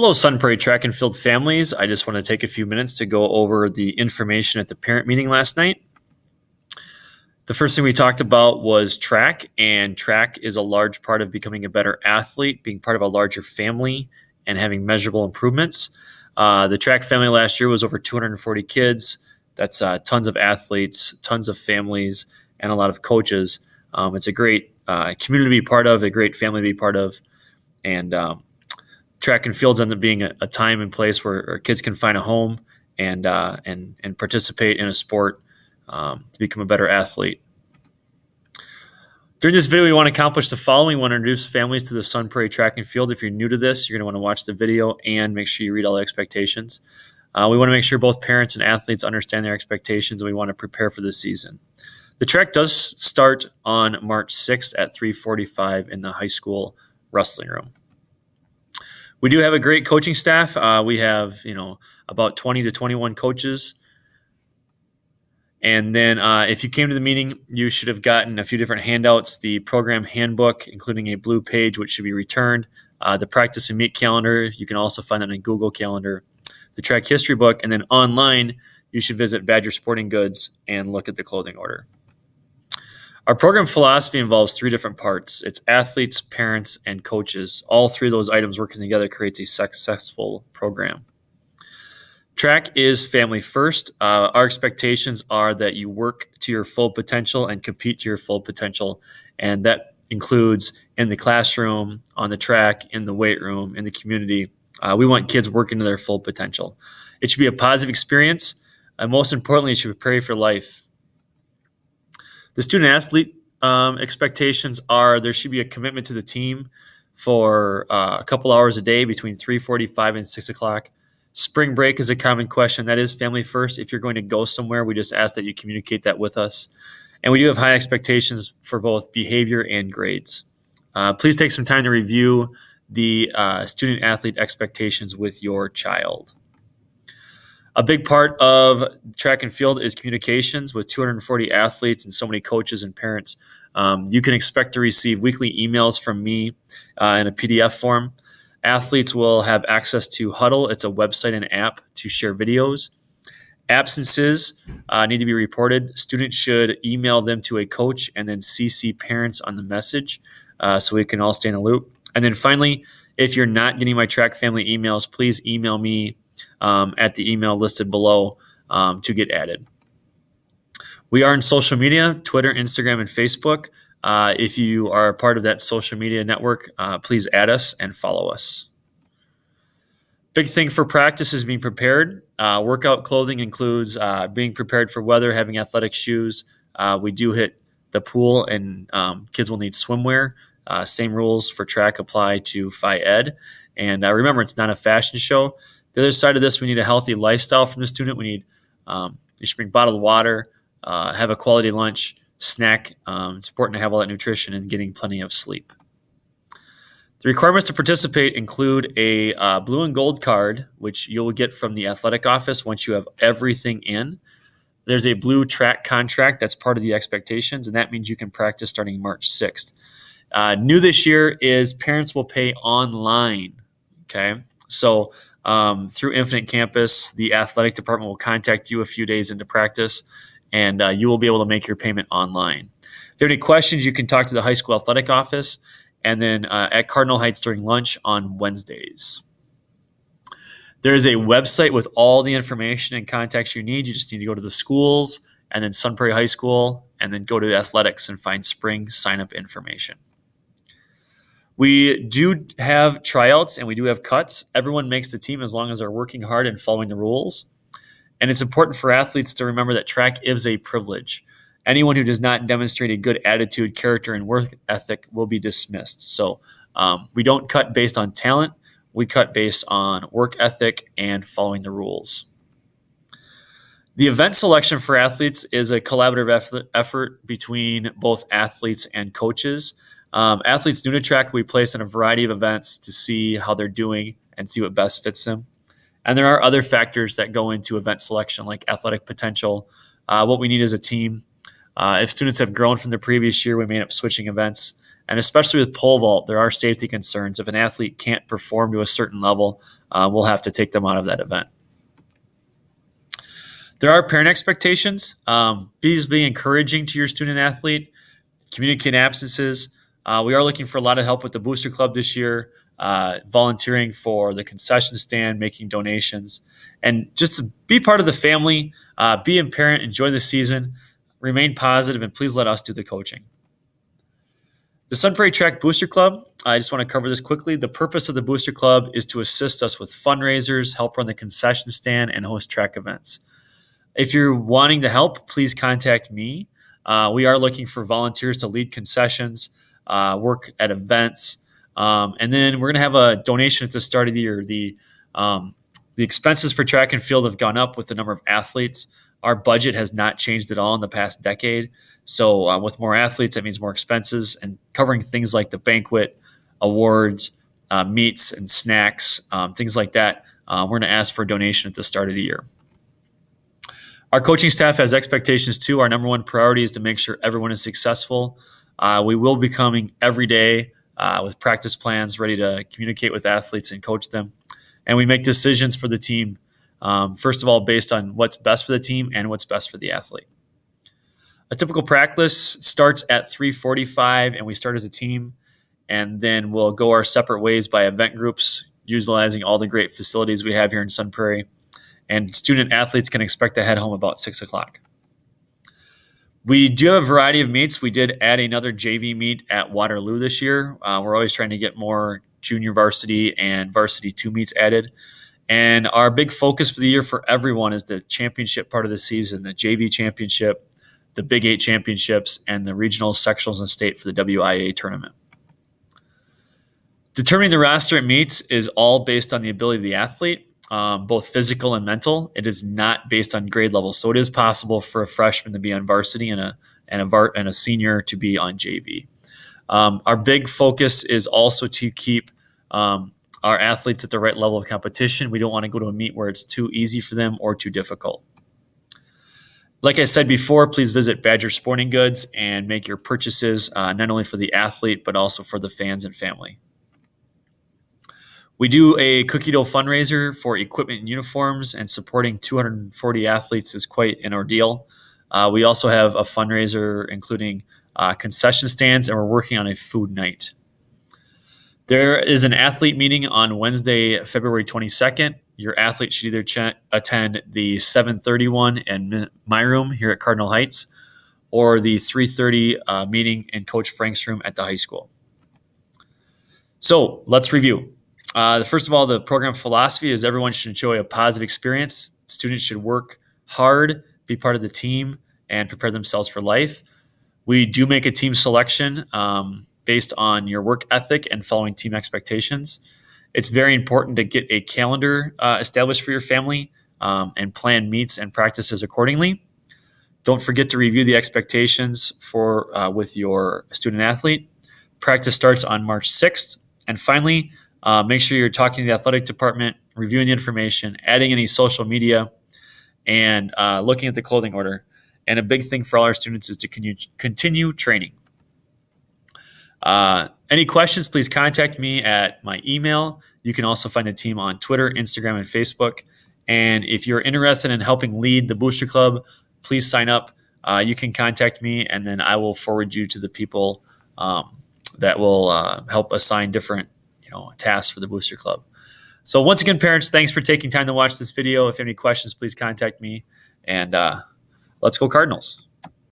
Hello, Sun Prairie Track and Field families. I just want to take a few minutes to go over the information at the parent meeting last night. The first thing we talked about was track, and track is a large part of becoming a better athlete, being part of a larger family, and having measurable improvements. Uh, the track family last year was over 240 kids. That's uh, tons of athletes, tons of families, and a lot of coaches. Um, it's a great uh, community to be part of, a great family to be part of, and um, track and fields end up being a, a time and place where kids can find a home and uh, and and participate in a sport um, to become a better athlete. During this video, we want to accomplish the following. We want to introduce families to the Sun Prairie Track and Field. If you're new to this, you're going to want to watch the video and make sure you read all the expectations. Uh, we want to make sure both parents and athletes understand their expectations, and we want to prepare for the season. The track does start on March 6th at 3:45 in the high school wrestling room we do have a great coaching staff. Uh, we have you know about 20 to 21 coaches. And then, uh, if you came to the meeting, you should have gotten a few different handouts the program handbook, including a blue page, which should be returned, uh, the practice and meet calendar. You can also find that in Google Calendar, the track history book, and then online, you should visit Badger Sporting Goods and look at the clothing order. Our program philosophy involves three different parts it's athletes, parents, and coaches. All three of those items working together creates a successful program. Track is family first. Uh, our expectations are that you work to your full potential and compete to your full potential. And that includes in the classroom, on the track, in the weight room, in the community. Uh, we want kids working to their full potential. It should be a positive experience. And most importantly, it should prepare you for life. The student athlete um, expectations are there should be a commitment to the team for uh, a couple hours a day between 3.45 and 6 o'clock. Spring break is a common question. That is family first. If you're going to go somewhere we just ask that you communicate that with us. And we do have high expectations for both behavior and grades. Uh, please take some time to review the uh, student athlete expectations with your child a big part of track and field is communications with 240 athletes and so many coaches and parents. Um, you can expect to receive weekly emails from me uh, in a PDF form. Athletes will have access to Hudl, it's a website and app to share videos. Absences uh, need to be reported. Students should email them to a coach and then CC parents on the message uh, so we can all stay in the loop. And then finally, if you're not getting my track family emails, please email me um, at the email listed below um, to get added. We are in social media Twitter, Instagram, and Facebook. Uh, if you are a part of that social media network, uh, please add us and follow us. Big thing for practice is being prepared. Uh, workout clothing includes uh, being prepared for weather, having athletic shoes. Uh, we do hit the pool, and um, kids will need swimwear. Uh, same rules for track apply to Phy Ed. And remember, it's not a fashion show. The other side of this, we need a healthy lifestyle from the student. We need um, you should bring bottled water, uh, have a quality lunch, snack. Um, it's important to have all that nutrition and getting plenty of sleep. The requirements to participate include a uh, blue and gold card, which you'll get from the athletic office once you have everything in. There's a blue track contract that's part of the expectations, and that means you can practice starting March 6th. Uh, new this year is parents will pay online. Okay, so um, through Infinite Campus, the athletic department will contact you a few days into practice, and uh, you will be able to make your payment online. If you have any questions, you can talk to the high school athletic office, and then uh, at Cardinal Heights during lunch on Wednesdays. There is a website with all the information and contacts you need. You just need to go to the schools and then Sun Prairie High School, and then go to athletics and find spring sign up information. We do have tryouts and we do have cuts. Everyone makes the team as long as they're working hard and following the rules. And it's important for athletes to remember that track is a privilege. Anyone who does not demonstrate a good attitude, character, and work ethic will be dismissed. So um, we don't cut based on talent, we cut based on work ethic and following the rules. The event selection for athletes is a collaborative effort between both athletes and coaches. Um, athletes new to track, we place in a variety of events to see how they're doing and see what best fits them. And there are other factors that go into event selection, like athletic potential, uh, what we need as a team. Uh, if students have grown from the previous year, we may end up switching events. And especially with pole vault, there are safety concerns. If an athlete can't perform to a certain level, uh, we'll have to take them out of that event. There are parent expectations. Um, please be encouraging to your student athlete. Communicate absences. Uh, we are looking for a lot of help with the Booster Club this year, uh, volunteering for the concession stand, making donations, and just to be part of the family, uh, be a parent, enjoy the season, remain positive, and please let us do the coaching. The Sun Prairie Track Booster Club, I just want to cover this quickly. The purpose of the Booster Club is to assist us with fundraisers, help run the concession stand, and host track events. If you're wanting to help, please contact me. Uh, we are looking for volunteers to lead concessions, uh, work at events, um, and then we're going to have a donation at the start of the year. The um, the expenses for track and field have gone up with the number of athletes. Our budget has not changed at all in the past decade. So, uh, with more athletes, that means more expenses and covering things like the banquet, awards, uh, meets, and snacks, um, things like that. Uh, we're going to ask for a donation at the start of the year. Our coaching staff has expectations too. Our number one priority is to make sure everyone is successful. Uh, we will be coming every day uh, with practice plans, ready to communicate with athletes and coach them. And we make decisions for the team, um, first of all, based on what's best for the team and what's best for the athlete. A typical practice starts at 3:45, and we start as a team, and then we'll go our separate ways by event groups, utilizing all the great facilities we have here in Sun Prairie. And student athletes can expect to head home about six o'clock. We do have a variety of meets. We did add another JV meet at Waterloo this year. Uh, we're always trying to get more junior varsity and varsity two meets added. And our big focus for the year for everyone is the championship part of the season, the JV championship, the Big Eight championships, and the regional sectionals and state for the WIAA tournament. Determining the roster at meets is all based on the ability of the athlete, um, both physical and mental. It is not based on grade level, so it is possible for a freshman to be on varsity and a and a var- and a senior to be on JV. Um, our big focus is also to keep um, our athletes at the right level of competition. We don't want to go to a meet where it's too easy for them or too difficult. Like I said before, please visit Badger Sporting Goods and make your purchases uh, not only for the athlete, but also for the fans and family. We do a cookie dough fundraiser for equipment and uniforms, and supporting 240 athletes is quite an ordeal. Uh, we also have a fundraiser including uh, concession stands, and we're working on a food night. There is an athlete meeting on Wednesday, February 22nd your athlete should either ch- attend the 731 in my room here at Cardinal Heights or the 330 uh, meeting in Coach Frank's room at the high school. So let's review. Uh, first of all, the program philosophy is everyone should enjoy a positive experience. Students should work hard, be part of the team, and prepare themselves for life. We do make a team selection um, based on your work ethic and following team expectations it's very important to get a calendar uh, established for your family um, and plan meets and practices accordingly. Don't forget to review the expectations for uh, with your student athlete. Practice starts on March 6th. And finally, uh, make sure you're talking to the athletic department, reviewing the information, adding any social media, and uh, looking at the clothing order. And a big thing for all our students is to continue, continue training. Uh, any questions, please contact me at my email. You can also find the team on Twitter, Instagram, and Facebook. And if you're interested in helping lead the Booster Club, please sign up. Uh, you can contact me, and then I will forward you to the people um, that will uh, help assign different you know tasks for the Booster Club. So once again, parents, thanks for taking time to watch this video. If you have any questions, please contact me, and uh, let's go Cardinals.